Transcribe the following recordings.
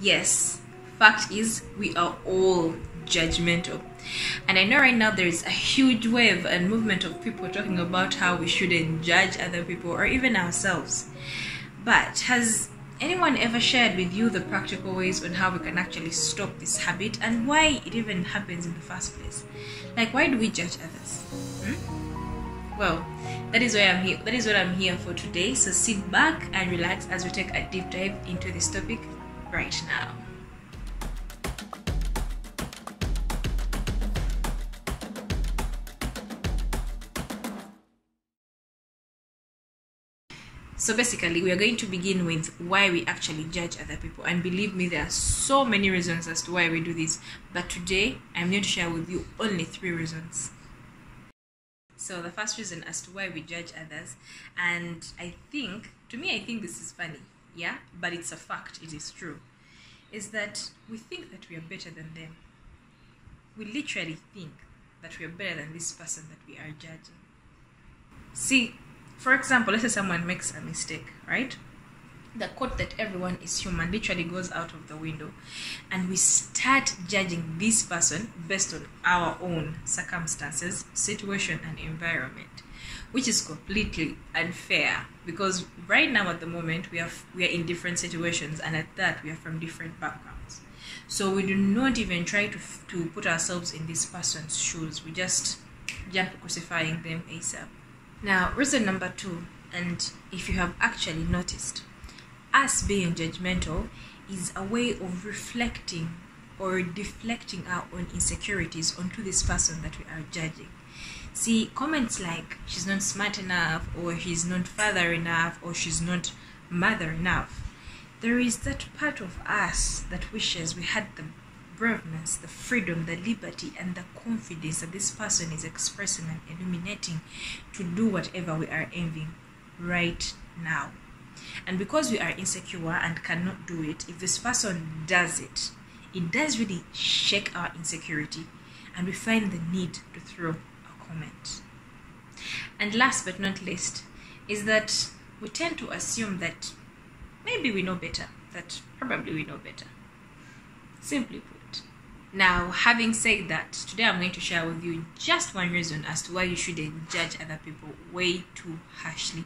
Yes, fact is, we are all judgmental. And I know right now there is a huge wave and movement of people talking about how we shouldn't judge other people or even ourselves. But has anyone ever shared with you the practical ways on how we can actually stop this habit and why it even happens in the first place? Like, why do we judge others? Hmm? Well, that is why I'm here. That is what I'm here for today. So sit back and relax as we take a deep dive into this topic right now. So basically, we are going to begin with why we actually judge other people. And believe me, there are so many reasons as to why we do this. But today, I'm going to share with you only three reasons. So the first reason as to why we judge others, and I think, to me, I think this is funny, yeah, but it's a fact, it is true, is that we think that we are better than them. We literally think that we are better than this person that we are judging. See, for example, let's say someone makes a mistake, right? The quote that everyone is human literally goes out of the window, and we start judging this person based on our own circumstances, situation, and environment, which is completely unfair because right now at the moment we are we are in different situations, and at that we are from different backgrounds. So we do not even try to to put ourselves in this person's shoes. We just jump crucifying them ASAP. Now, reason number two, and if you have actually noticed, us being judgmental is a way of reflecting or deflecting our own insecurities onto this person that we are judging. See, comments like she's not smart enough, or he's not father enough, or she's not mother enough. There is that part of us that wishes we had the braveness, the freedom, the liberty, and the confidence that this person is expressing and illuminating to do whatever we are envying right now. And because we are insecure and cannot do it, if this person does it, it does really shake our insecurity, and we find the need to throw comment. And last but not least, is that we tend to assume that maybe we know better, that probably we know better. Simply put. Now, having said that, today I'm going to share with you just one reason as to why you shouldn't judge other people way too harshly.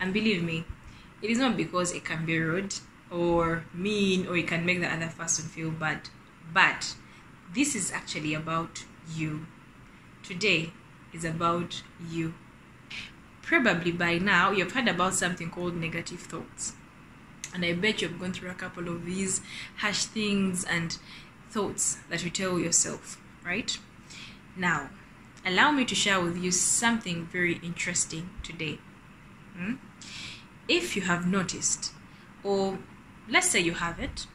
And believe me, it is not because it can be rude or mean or it can make the other person feel bad, but this is actually about you. Today is about you. Probably by now you've heard about something called negative thoughts. And I bet you've gone through a couple of these harsh things and thoughts that you tell yourself, right? Now, allow me to share with you something very interesting today. Hmm? If you have noticed, or let's say you have it,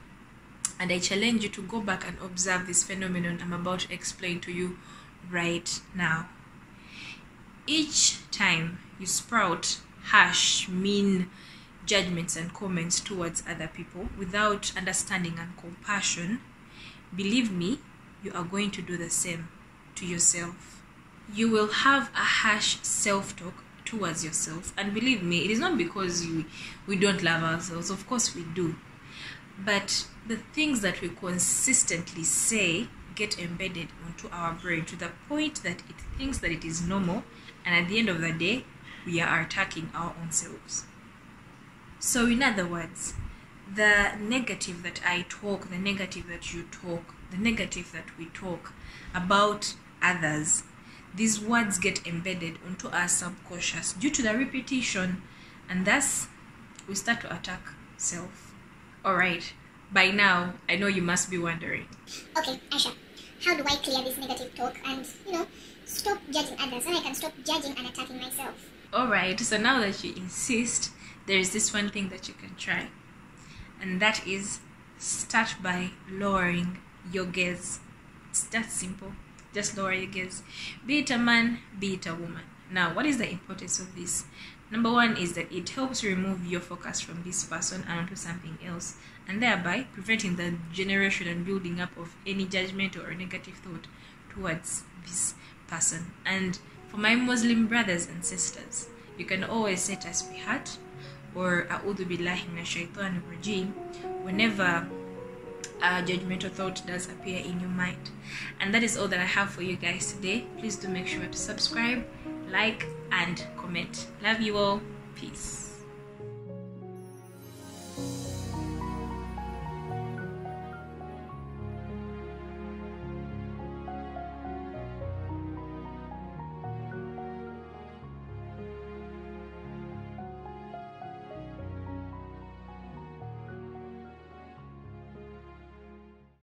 and I challenge you to go back and observe this phenomenon I'm about to explain to you right now. Each time you sprout harsh, mean judgments and comments towards other people without understanding and compassion, believe me, you are going to do the same to yourself. You will have a harsh self talk towards yourself. And believe me, it is not because we, we don't love ourselves, of course we do. But the things that we consistently say get embedded onto our brain to the point that it thinks that it is normal, and at the end of the day, we are attacking our own selves. So, in other words, the negative that I talk, the negative that you talk, the negative that we talk about others, these words get embedded onto our subconscious due to the repetition, and thus we start to attack self. Alright, by now I know you must be wondering. Okay, Aisha, how do I clear this negative talk and, you know, stop judging others and I can stop judging and attacking myself? Alright, so now that you insist, there is this one thing that you can try, and that is start by lowering your gaze. It's that simple. Just lower your gaze. Be it a man, be it a woman. Now, what is the importance of this? Number one is that it helps remove your focus from this person and onto something else, and thereby preventing the generation and building up of any judgment or negative thought towards this person. And for my Muslim brothers and sisters, you can always say tasbihat or A'udhu Billahi Minash Shaitanir Rajim whenever uh, judgmental thought does appear in your mind. And that is all that I have for you guys today. Please do make sure to subscribe, like, and comment. Love you all. Peace.